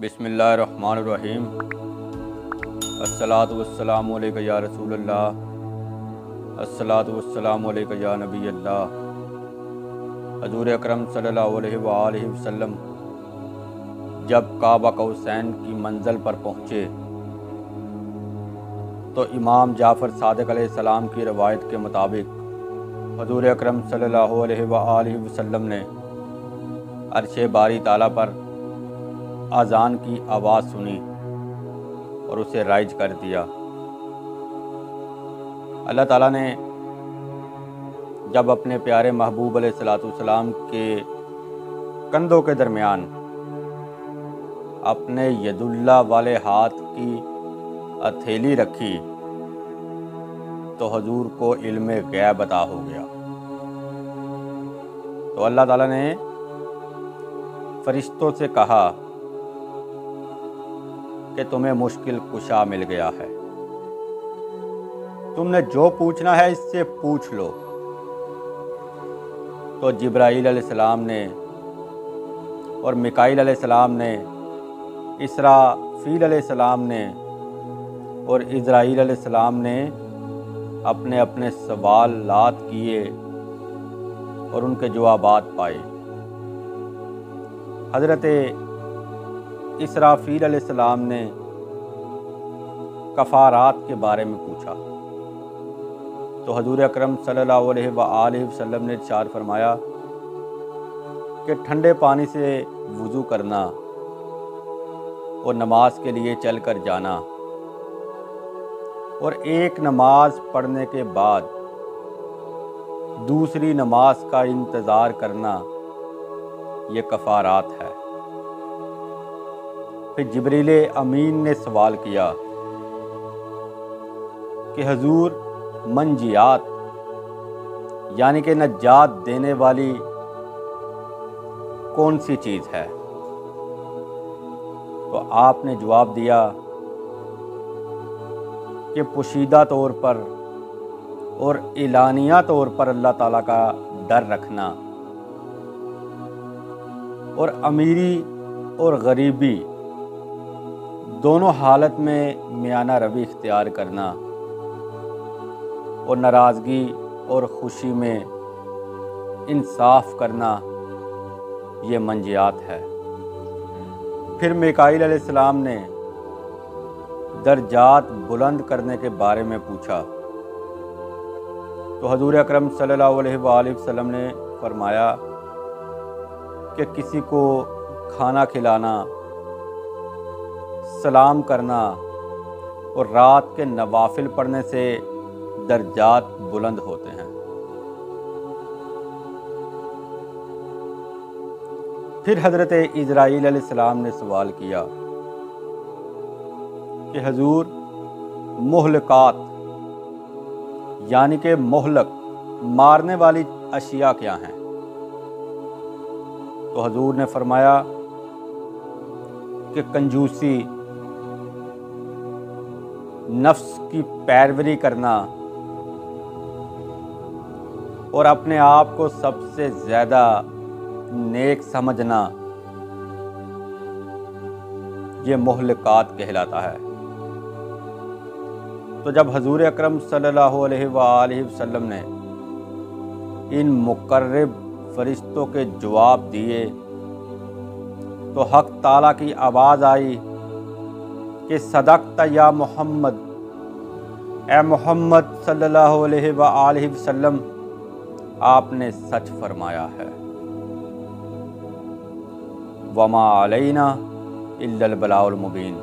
बिसमीम अस्सलाम या रसूल अस्सलाम या नबी अल्लाह हजूर अकरम वसल्लम, जब काबा कौसैन की मंजिल पर पहुँचे तो इमाम जाफ़र सादक सलाम की रवायत के मुताबिक हजूर अकरम वसल्लम ने अरश बारी ताला पर अजान की आवाज़ सुनी और उसे राइज कर दिया। अल्लाह ताला ने जब अपने प्यारे महबूब सलाम के कंधों के दरमियान अपने यदुल्ला वाले हाथ की हथेली रखी तो हजूर को इल्म गैब अता हो गया। तो अल्लाह ताला ने फरिश्तों से कहा कि तुम्हें मुश्किल कुशा मिल गया है। तुमने जो पूछना है इससे पूछ लो। तो जब्राईल सलाम ने और मिकाइल सलाम ने, इसराफील सलाम ने और इसराइल सलाम ने अपने अपने सवाल लात किए और उनके जवाबात पाए। हज़रत इसराफील सलाम ने कफ़ारात के बारे में पूछा। तो हजूर अक्रम अलैहि ने चार फरमाया कि ठंडे पानी से वज़ू करना और नमाज़ के लिए चल कर जाना और एक नमाज़ पढ़ने के बाद दूसरी नमाज़ का इंतज़ार करना, ये कफ़ारात है। फिर जबरील अमीन ने सवाल किया कि हजूर मंजियात, यानी कि नजात देने वाली कौन सी चीज़ है? तो आपने जवाब दिया कि पोशीदा तौर पर और एलानिया तौर पर अल्लाह ताला का डर रखना और अमीरी और गरीबी दोनों हालत में मियाना रवि इख्तियार करना और नाराज़गी और ख़ुशी में इंसाफ करना ये मंजियात है। फिर मिकाइल सलाम ने दर्जात बुलंद करने के बारे में पूछा। तो हजूर अकरम सल्लल्लाहु अलैहि वसल्लम ने फरमाया कि किसी को खाना खिलाना सलाम करना और रात के नवाफिल पढ़ने से दर्जात बुलंद होते हैं। फिर हज़रत इसराइल सलाम ने सवाल किया कि हजूर, मोहलकात, यानी कि मोहलक, मारने वाली अशिया क्या हैं? तो हजूर ने फरमाया कि कंजूसी नफ्स की पैरवरी करना और अपने आप को सबसे ज़्यादा नेक समझना, ये मोहलकात कहलाता है। तो जब हजूर अक्रम सल्लल्लाहु वसल्लम ने इन मुकर्रब फरिश्तों के जवाब दिए तो हक ताला की आवाज़ आई कि सदकता या मोहम्मद। ए मोहम्मद सल्लल्लाहु अलैहि वसल्लम, आपने सच फरमाया है। वमा अलैना इल्लल बलाउल मुबीन।